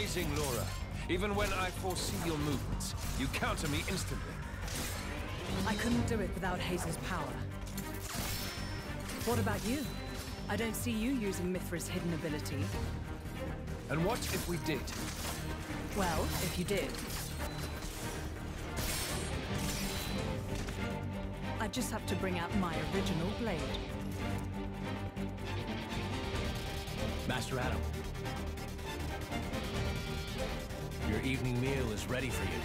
Amazing, Lora. Even when I foresee your movements, you counter me instantly. I couldn't do it without Haze's power. What about you? I don't see you using Mythra's hidden ability. And what if we did? Well, if you did. I just have to bring out my original blade. Master Addam. Your evening meal is ready for you.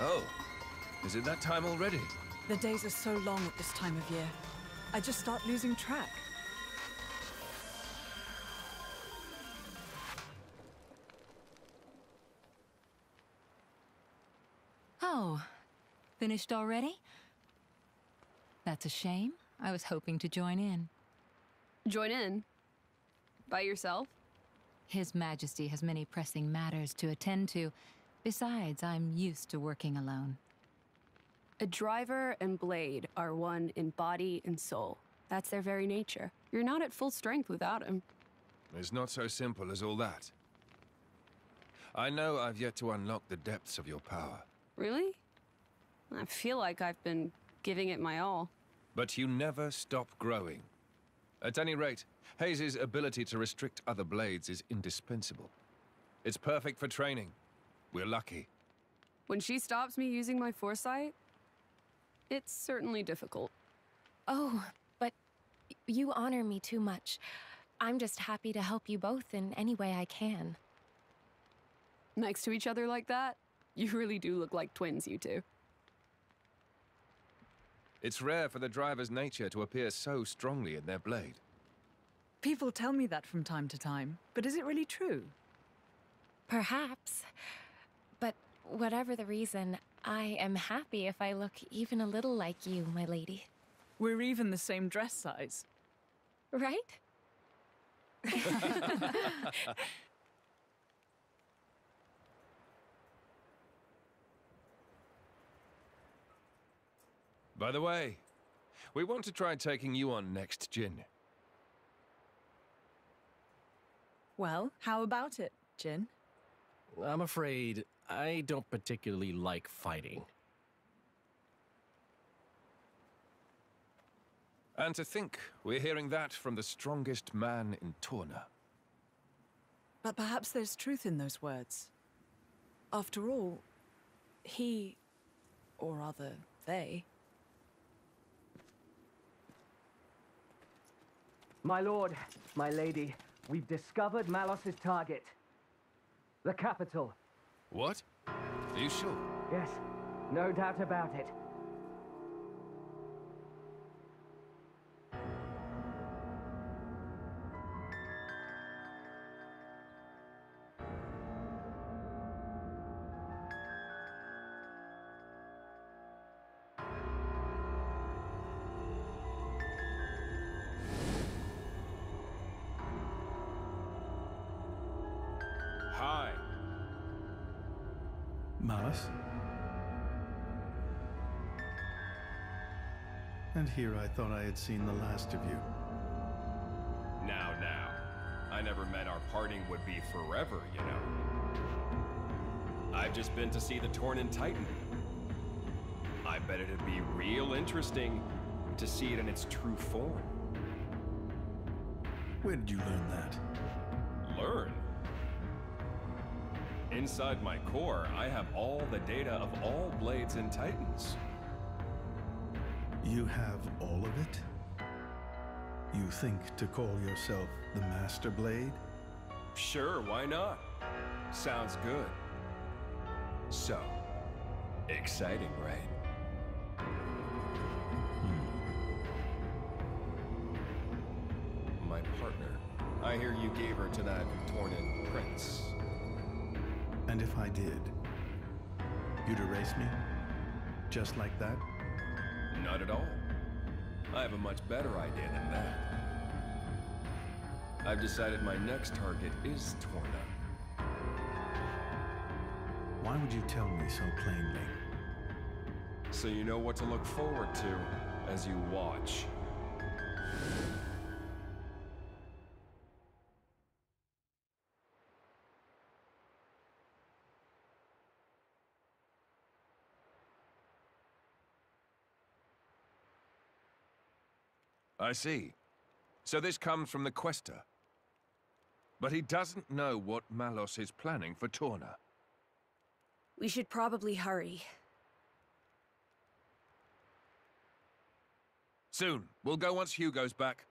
Oh, is it that time already? The days are so long at this time of year. I just start losing track. Oh, finished already? That's a shame. I was hoping to join in. Join in? By yourself? His Majesty has many pressing matters to attend to. Besides, I'm used to working alone. A driver and blade are one in body and soul. That's their very nature. You're not at full strength without him. It's not so simple as all that. I know I've yet to unlock the depths of your power. Really? I feel like I've been giving it my all. But you never stop growing. At any rate, Haze's ability to restrict other blades is indispensable. It's perfect for training. We're lucky. When she stops me using my foresight, it's certainly difficult. Oh, but you honor me too much. I'm just happy to help you both in any way I can. Next to each other like that, you really do look like twins, you two. It's rare for the driver's nature to appear so strongly in their blade. People tell me that from time to time, but is it really true? Perhaps. But whatever the reason, I am happy if I look even a little like you, my lady. We're even the same dress size. Right? By the way, we want to try taking you on next, Jin. Well, how about it, Jin? I'm afraid I don't particularly like fighting. And to think we're hearing that from the strongest man in Torna. But perhaps there's truth in those words. After all, he, or rather, they, My lord, my lady, we've discovered Malos's target. The capital. What? Are you sure? Yes, no doubt about it. Malos? And here I thought I had seen the last of you. Now, now. I never meant our parting would be forever, you know. I've just been to see the Tornan Titan. I bet it'd be real interesting to see it in its true form. Where did you learn that? Learn? Inside my core, I have all the data of all Blades and Titans. You have all of it? You think to call yourself the Master Blade? Sure, why not? Sounds good. So, exciting, right? Hmm. My partner. I hear you gave her to that Tornan prince. And if I did, you'd erase me? Just like that? Not at all. I have a much better idea than that. I've decided my next target is Torna. Why would you tell me so plainly? So you know what to look forward to as you watch. I see. So this comes from the Quester. But he doesn't know what Malos is planning for Torna. We should probably hurry. Soon. We'll go once Hugo's back.